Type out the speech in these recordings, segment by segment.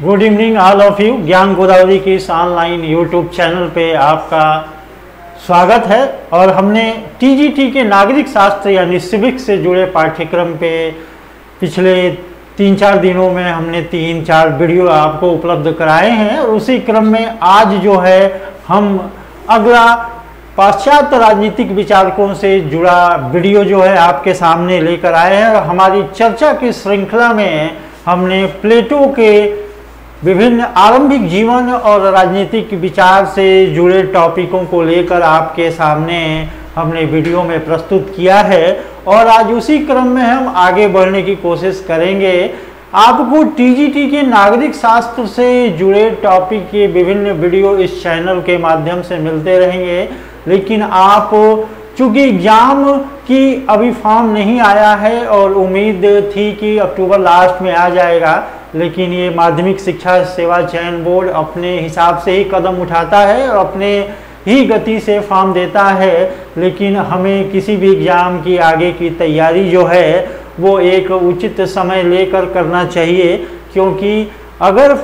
Good evening all of you Gyan Godavari की इस online YouTube channel पे आपका स्वागत है। और हमने टीजीटी के नागरिक शास्त्र यानी सिविक से जुड़े पाठ्यक्रम पे पिछले तीन चार दिनों में हमने तीन चार वीडियो आपको उपलब्ध कराए हैं। और उसी क्रम में आज जो है, हम अगला पाश्चात्य राजनीतिक विचारकों से जुड़ा वीडियो जो है आपके सामने लेकर आए हैं। और हमारी चर्चा की श्रृंखला में हमने प्लेटो के विभिन्न आरंभिक जीवन और राजनीतिक विचार से जुड़े टॉपिकों को लेकर आपके सामने हमने वीडियो में प्रस्तुत किया है और आज उसी क्रम में हम आगे बढ़ने की कोशिश करेंगे। आपको टीजीटी के नागरिक शास्त्र से जुड़े टॉपिक के विभिन्न वीडियो इस चैनल के माध्यम से मिलते रहेंगे, लेकिन आप चूँकि एग्ज़ाम की अभी फॉर्म नहीं आया है और उम्मीद थी कि अक्टूबर लास्ट में आ जाएगा लेकिन ये माध्यमिक शिक्षा सेवा चयन बोर्ड अपने हिसाब से ही कदम उठाता है और अपने ही गति से फॉर्म देता है। लेकिन हमें किसी भी एग्ज़ाम की आगे की तैयारी जो है, वो एक उचित समय लेकर करना चाहिए, क्योंकि अगर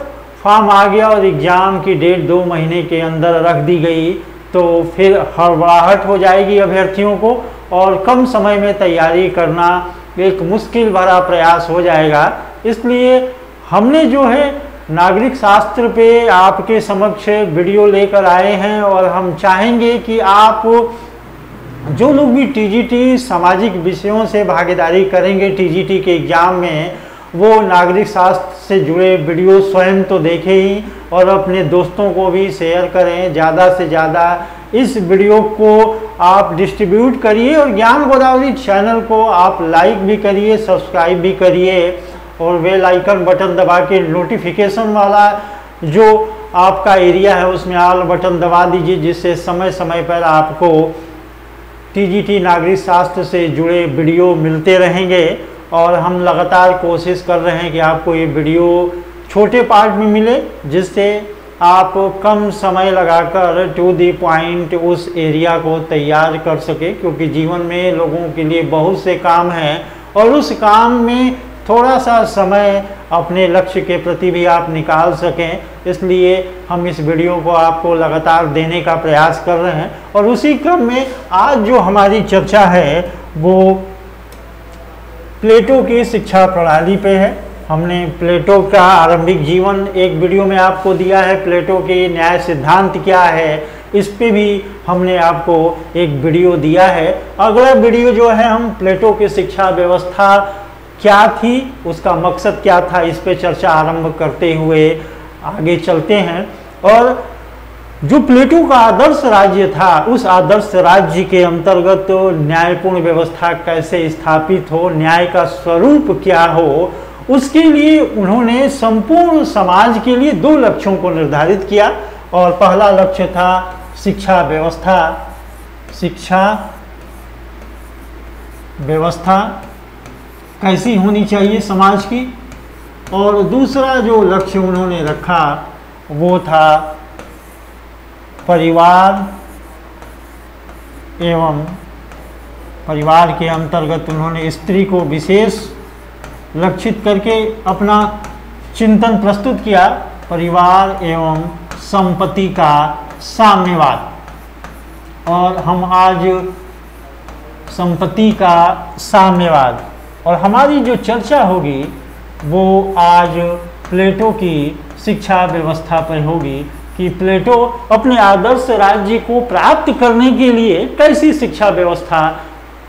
फॉर्म आ गया और एग्ज़ाम की डेट दो महीने के अंदर रख दी गई तो फिर हड़बड़ाहट हो जाएगी अभ्यर्थियों को और कम समय में तैयारी करना एक मुश्किल भरा प्रयास हो जाएगा। इसलिए हमने जो है नागरिक शास्त्र पे आपके समक्ष वीडियो लेकर आए हैं और हम चाहेंगे कि आप जो लोग भी टीजीटी सामाजिक विषयों से भागीदारी करेंगे टीजीटी के एग्ज़ाम में, वो नागरिक शास्त्र से जुड़े वीडियो स्वयं तो देखें ही और अपने दोस्तों को भी शेयर करें। ज़्यादा से ज़्यादा इस वीडियो को आप डिस्ट्रीब्यूट करिए और ज्ञान गोदावरी चैनल को आप लाइक भी करिए सब्सक्राइब भी करिए। और बेल आइकन बटन दबा के नोटिफिकेशन वाला जो आपका एरिया है, उसमें आल बटन दबा दीजिए, जिससे समय समय पर आपको टीजीटी नागरिक शास्त्र से जुड़े वीडियो मिलते रहेंगे। और हम लगातार कोशिश कर रहे हैं कि आपको ये वीडियो छोटे पार्ट में मिले, जिससे आप कम समय लगाकर टू दी पॉइंट उस एरिया को तैयार कर सके, क्योंकि जीवन में लोगों के लिए बहुत से काम हैं। और उस काम में थोड़ा सा समय अपने लक्ष्य के प्रति भी आप निकाल सकें। इसलिए हम इस वीडियो को आपको लगातार देने का प्रयास कर रहे हैं। और उसी क्रम में आज जो हमारी चर्चा है, वो प्लेटो की शिक्षा प्रणाली पे है। हमने प्लेटो का आरंभिक जीवन एक वीडियो में आपको दिया है। प्लेटो के न्याय सिद्धांत क्या है, इस पे भी हमने आपको एक वीडियो दिया है। अगला वीडियो जो है, हम प्लेटो की शिक्षा व्यवस्था क्या थी, उसका मकसद क्या था, इस पे चर्चा आरंभ करते हुए आगे चलते हैं। और जो प्लेटो का आदर्श राज्य था, उस आदर्श राज्य के अंतर्गत तो न्यायपूर्ण व्यवस्था कैसे स्थापित हो, न्याय का स्वरूप क्या हो, उसके लिए उन्होंने संपूर्ण समाज के लिए दो लक्ष्यों को निर्धारित किया। और पहला लक्ष्य था शिक्षा व्यवस्था। शिक्षा व्यवस्था कैसी होनी चाहिए समाज की। और दूसरा जो लक्ष्य उन्होंने रखा, वो था परिवार एवं परिवार के अंतर्गत उन्होंने स्त्री को विशेष लक्षित करके अपना चिंतन प्रस्तुत किया, परिवार एवं संपत्ति का साम्यवाद। और हम आज संपत्ति का साम्यवाद और हमारी जो चर्चा होगी, वो आज प्लेटो की शिक्षा व्यवस्था पर होगी कि प्लेटो अपने आदर्श राज्य को प्राप्त करने के लिए कैसी शिक्षा व्यवस्था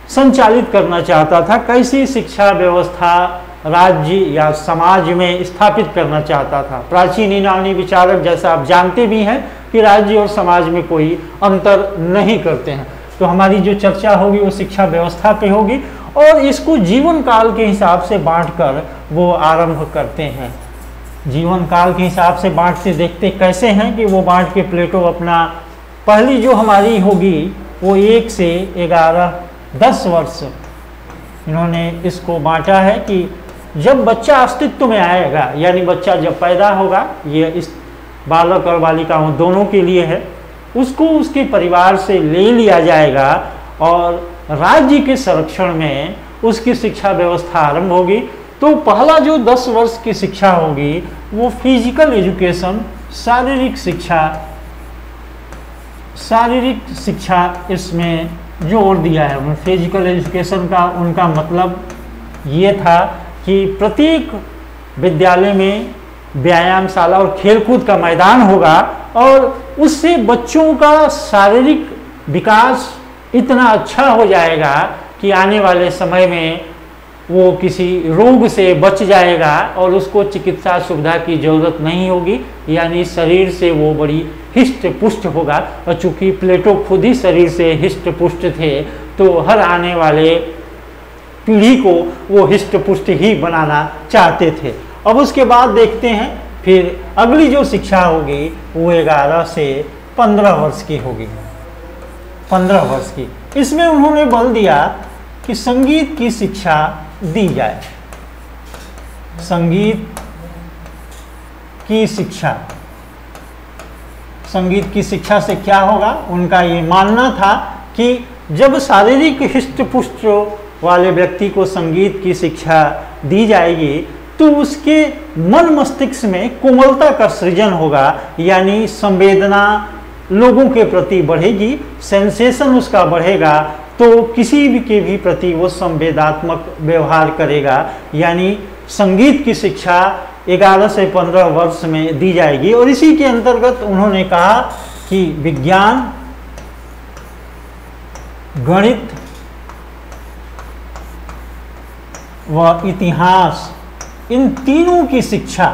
संचालित करना चाहता था, कैसी शिक्षा व्यवस्था राज्य या समाज में स्थापित करना चाहता था। प्राचीन यूनानी विचारक जैसा आप जानते भी हैं कि राज्य और समाज में कोई अंतर नहीं करते हैं। तो हमारी जो चर्चा होगी, वो शिक्षा व्यवस्था पे होगी और इसको जीवन काल के हिसाब से बांटकर वो आरंभ करते हैं। जीवन काल के हिसाब से बांटते देखते कैसे हैं कि वो बांट के प्लेटो अपना पहली जो हमारी होगी, वो एक से ग्यारह, दस वर्ष। इन्होंने इसको बांटा है कि जब बच्चा अस्तित्व में आएगा, यानी बच्चा जब पैदा होगा, ये इस बालक और बालिका दोनों के लिए है, उसको उसके परिवार से ले लिया जाएगा और राज्य के संरक्षण में उसकी शिक्षा व्यवस्था आरंभ होगी। तो पहला जो 10 वर्ष की शिक्षा होगी, वो फ़िज़िकल एजुकेशन शारीरिक शिक्षा शारीरिक शिक्षा इसमें ज़ोर दिया है फ़िज़िकल एजुकेशन का उनका मतलब ये था कि प्रत्येक विद्यालय में व्यायामशाला और खेलकूद का मैदान होगा और उससे बच्चों का शारीरिक विकास इतना अच्छा हो जाएगा कि आने वाले समय में वो किसी रोग से बच जाएगा और उसको चिकित्सा सुविधा की ज़रूरत नहीं होगी, यानी शरीर से वो बड़ी हिष्ट पुष्ट होगा। और चूँकि प्लेटो खुद ही शरीर से हिष्ट पुष्ट थे तो हर आने वाले पीढ़ी को वो हिष्ट पुष्ट ही बनाना चाहते थे। अब उसके बाद देखते हैं, फिर अगली जो शिक्षा होगी वो ग्यारह से पंद्रह वर्ष की होगी। पंद्रह वर्ष की। इसमें उन्होंने बल दिया कि संगीत की शिक्षा दी जाए। संगीत की शिक्षा। संगीत की शिक्षा से क्या होगा? उनका ये मानना था कि जब शारीरिक हिष्ट पुष्ट वाले व्यक्ति को संगीत की शिक्षा दी जाएगी तो उसके मन मस्तिष्क में कोमलता का सृजन होगा, यानी संवेदना लोगों के प्रति बढ़ेगी सेंसेशन उसका बढ़ेगा तो किसी भी के भी प्रति वो संवेदात्मक व्यवहार करेगा, यानी संगीत की शिक्षा 11 से 15 वर्ष में दी जाएगी। और इसी के अंतर्गत उन्होंने कहा कि विज्ञान, गणित व इतिहास, इन तीनों की शिक्षा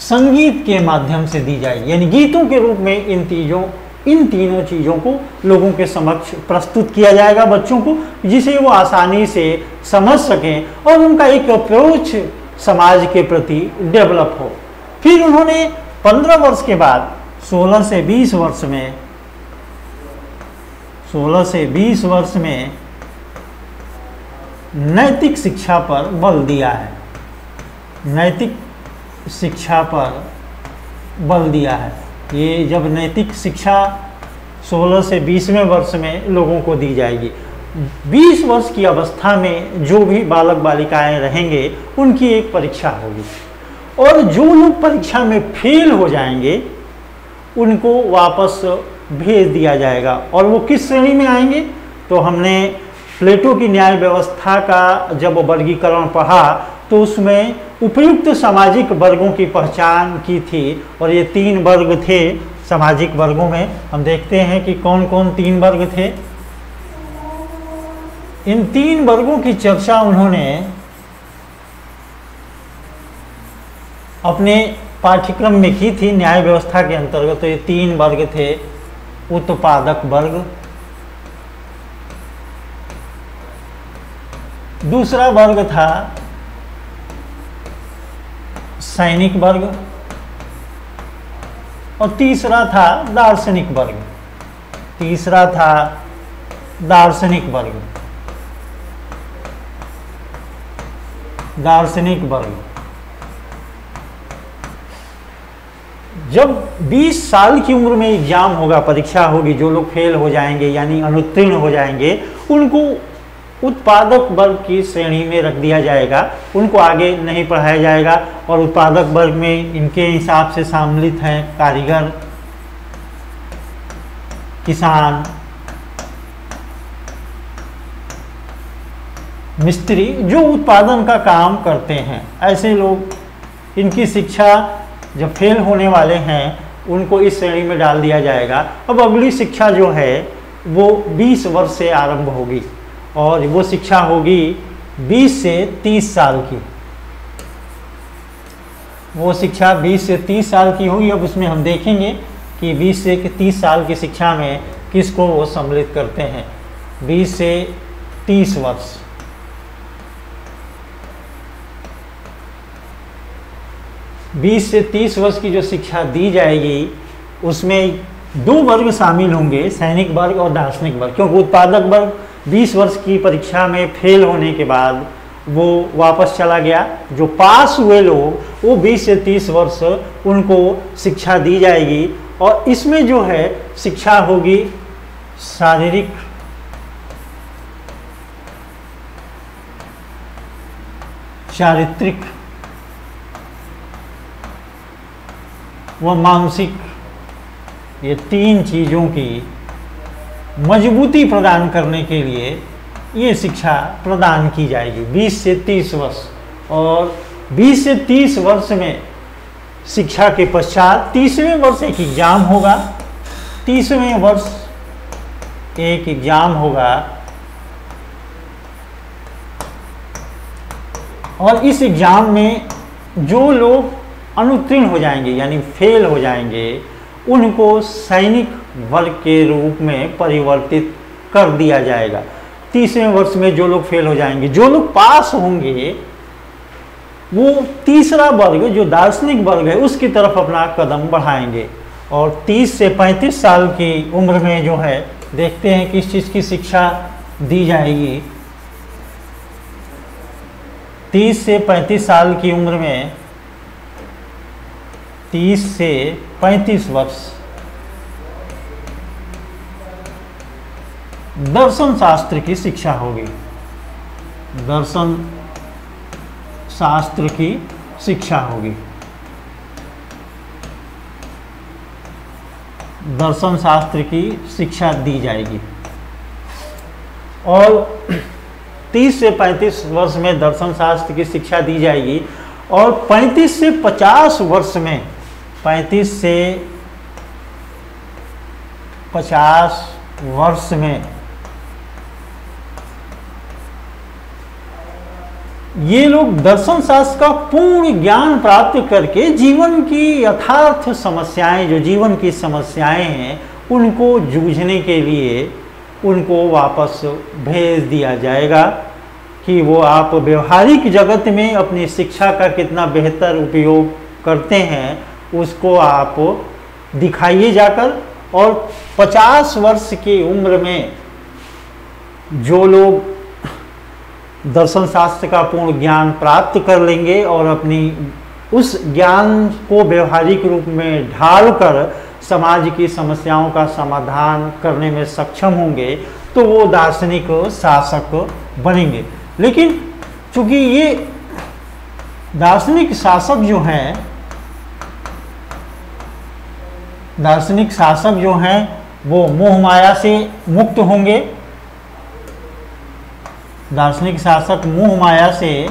संगीत के माध्यम से दी जाएगी। यानी गीतों के रूप में इन चीज़ों इन तीनों चीज़ों को लोगों के समक्ष प्रस्तुत किया जाएगा बच्चों को, जिसे वो आसानी से समझ सकें और उनका एक अप्रोच समाज के प्रति डेवलप हो। फिर उन्होंने 15 वर्ष के बाद 16 से 20 वर्ष में 16 से 20 वर्ष में नैतिक शिक्षा पर बल दिया है। नैतिक शिक्षा पर बल दिया है। ये जब नैतिक शिक्षा 16 से 20वें वर्ष में लोगों को दी जाएगी। 20 वर्ष की अवस्था में जो भी बालक बालिकाएँ रहेंगे, उनकी एक परीक्षा होगी। और जो लोग परीक्षा में फेल हो जाएँगे, उनको वापस भेज दिया जाएगा। और वो किस श्रेणी में आएँगे? तो हमने प्लेटो की न्याय व्यवस्था का जब वर्गीकरण पढ़ा तो उसमें उपयुक्त सामाजिक वर्गों की पहचान की थी और ये तीन वर्ग थे सामाजिक वर्गों में। हम देखते हैं कि कौन कौन तीन वर्ग थे। इन तीन वर्गों की चर्चा उन्होंने अपने पाठ्यक्रम में की थी, न्याय व्यवस्था के अंतर्गत। तो ये तीन वर्ग थे, उत्पादक वर्ग। दूसरा वर्ग था सैनिक वर्ग और तीसरा था दार्शनिक वर्ग। तीसरा था दार्शनिक वर्ग। दार्शनिक वर्ग। जब 20 साल की उम्र में एग्ज़ाम होगा, परीक्षा होगी, जो लोग फेल हो जाएँगे, यानी अनुत्तीर्ण हो जाएँगे, उनको उत्पादक वर्ग की श्रेणी में रख दिया जाएगा। उनको आगे नहीं पढ़ाया जाएगा और उत्पादक वर्ग में इनके हिसाब से सम्मिलित हैं कारीगर, किसान, मिस्त्री, जो उत्पादन का काम करते हैं। ऐसे लोग, इनकी शिक्षा जब फेल होने वाले हैं, उनको इस श्रेणी में डाल दिया जाएगा। अब अगली शिक्षा जो है, वो 20 वर्ष से आरंभ होगी। और वो शिक्षा होगी 20 से 30 साल की। वो शिक्षा 20 से 30 साल की होगी, अब उसमें हम देखेंगे कि 20 से 30 साल की शिक्षा में किसको वो सम्मिलित करते हैं। 20 से 30 वर्ष। बीस से तीस वर्ष की जो शिक्षा दी जाएगी, उसमें दो वर्ग शामिल होंगे, सैनिक वर्ग और दार्शनिक वर्ग, क्योंकि उत्पादक वर्ग 20 वर्ष की परीक्षा में फेल होने के बाद वो वापस चला गया। जो पास हुए लोग, वो 20 से 30 वर्ष उनको शिक्षा दी जाएगी और इसमें जो है शिक्षा होगी शारीरिक। चारित्रिक व मानसिक। ये तीन चीज़ों की मजबूती प्रदान करने के लिए ये शिक्षा प्रदान की जाएगी। 20 से 30 वर्ष और 20 से 30 वर्ष में शिक्षा के पश्चात तीसवें वर्ष एक एग्ज़ाम होगा। तीसवें वर्ष एक एग्ज़ाम होगा और इस एग्ज़ाम में जो लोग अनुत्तीर्ण हो जाएँगे, यानी फेल हो जाएँगे, उनको सैनिक वर्ग के रूप में परिवर्तित कर दिया जाएगा। तीसवें वर्ष में जो लोग फेल हो जाएँगे, जो लोग पास होंगे, वो तीसरा वर्ग, जो दार्शनिक वर्ग है, उसकी तरफ़ अपना कदम बढ़ाएँगे। और 30 से 35 साल की उम्र में जो है, देखते हैं किस चीज़ की शिक्षा दी जाएगी। 30 से 35 साल की उम्र में 30 से 35 वर्ष दर्शन शास्त्र की शिक्षा होगी। दर्शन शास्त्र की शिक्षा होगी। दर्शन शास्त्र की शिक्षा दी जाएगी। और 30 से 35 वर्ष में दर्शन शास्त्र की शिक्षा दी जाएगी और 35 से 50 वर्ष में 35 से 50 वर्ष में ये लोग दर्शन शास्त्र का पूर्ण ज्ञान प्राप्त करके जीवन की यथार्थ समस्याएँ, जो जीवन की समस्याएँ हैं, उनको जूझने के लिए उनको वापस भेज दिया जाएगा कि वो आप व्यवहारिक जगत में अपनी शिक्षा का कितना बेहतर उपयोग करते हैं, उसको आप दिखाइए जाकर और 50 वर्ष की उम्र में जो लोग दर्शन शास्त्र का पूर्ण ज्ञान प्राप्त कर लेंगे और अपनी उस ज्ञान को व्यवहारिक रूप में ढाल कर समाज की समस्याओं का समाधान करने में सक्षम होंगे तो वो दार्शनिक शासक बनेंगे। लेकिन चूँकि ये दार्शनिक शासक जो हैं, दार्शनिक शासक जो हैं, वो मोह माया से मुक्त होंगे दार्शनिक शासक मोह माया से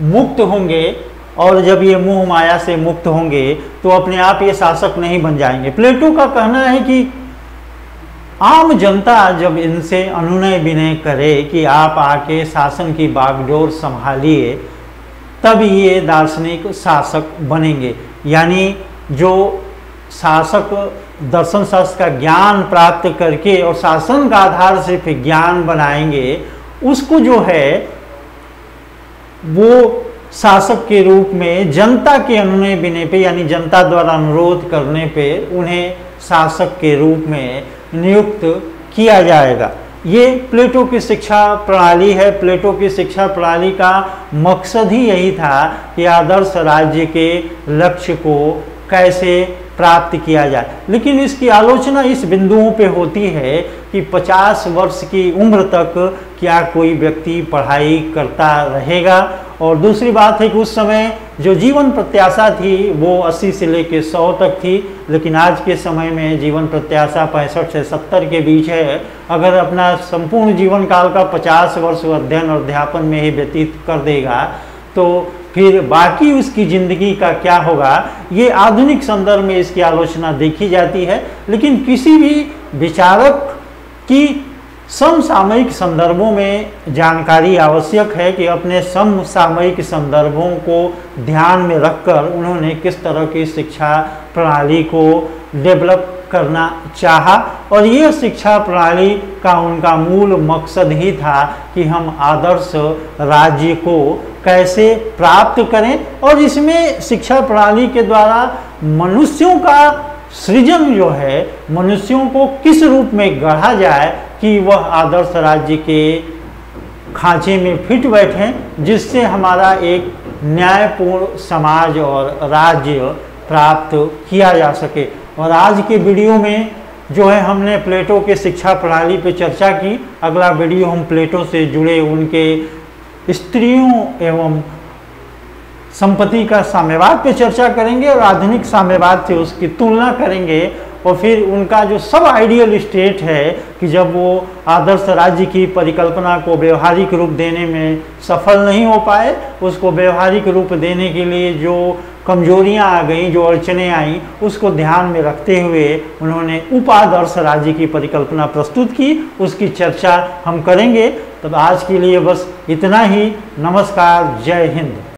मुक्त होंगे और जब ये मोह माया से मुक्त होंगे तो अपने आप ये शासक नहीं बन जाएँगे। प्लेटो का कहना है कि आम जनता जब इनसे अनुनय विनय करे कि आप आके शासन की बागडोर संभालिए, तब ये दार्शनिक शासक बनेंगे। यानी जो शासक दर्शन शास्त्र का ज्ञान प्राप्त करके और शासन का आधार से फिर ज्ञान बनाएँगे, उसको जो है, वो शासक के रूप में, जनता के अनुनय बिने पे, यानी जनता द्वारा अनुरोध करने पे उन्हें शासक के रूप में नियुक्त किया जाएगा। ये प्लेटो की शिक्षा प्रणाली है। प्लेटो की शिक्षा प्रणाली का मकसद ही यही था कि आदर्श राज्य के लक्ष्य को कैसे प्राप्त किया जाए। लेकिन इसकी आलोचना इस बिंदुओं पे होती है कि 50 वर्ष की उम्र तक क्या कोई व्यक्ति पढ़ाई करता रहेगा? और दूसरी बात है कि उस समय जो जीवन प्रत्याशा थी, वो 80 से लेकर 100 तक थी। लेकिन आज के समय में जीवन प्रत्याशा पैंसठ से 70 के बीच है। अगर अपना संपूर्ण जीवन काल का 50 वर्ष अध्ययन और अध्यापन में ही व्यतीत कर देगा तो फिर बाकी उसकी ज़िंदगी का क्या होगा? ये आधुनिक संदर्भ में इसकी आलोचना देखी जाती है, लेकिन किसी भी विचारक की समसामयिक संदर्भों में जानकारी आवश्यक है कि अपने समसामयिक संदर्भों को ध्यान में रखकर उन्होंने किस तरह की शिक्षा प्रणाली को डेवलप करना चाहा और ये शिक्षा प्रणाली का उनका मूल मकसद ही था कि हम आदर्श राज्य को कैसे प्राप्त करें और इसमें शिक्षा प्रणाली के द्वारा मनुष्यों का सृजन जो है, मनुष्यों को किस रूप में गढ़ा जाए कि वह आदर्श राज्य के खांचे में फिट बैठें, जिससे हमारा एक न्यायपूर्ण समाज और राज्य प्राप्त किया जा सके। और आज के वीडियो में जो है हमने प्लेटो के शिक्षा प्रणाली पर चर्चा की। अगला वीडियो हम प्लेटो से जुड़े उनके स्त्रियों एवं संपत्ति का साम्यवाद पे चर्चा करेंगे और आधुनिक साम्यवाद से उसकी तुलना करेंगे और फिर उनका जो सब आइडियल स्टेट है कि जब वो आदर्श राज्य की परिकल्पना को व्यवहारिक रूप देने में सफल नहीं हो पाए, उसको व्यवहारिक रूप देने के लिए जो कमजोरियाँ आ गई, जो अड़चने आई, उसको ध्यान में रखते हुए उन्होंने उपादर्श राज्य की परिकल्पना प्रस्तुत की, उसकी चर्चा हम करेंगे। तब आज के लिए बस इतना ही। नमस्कार, जय हिंद।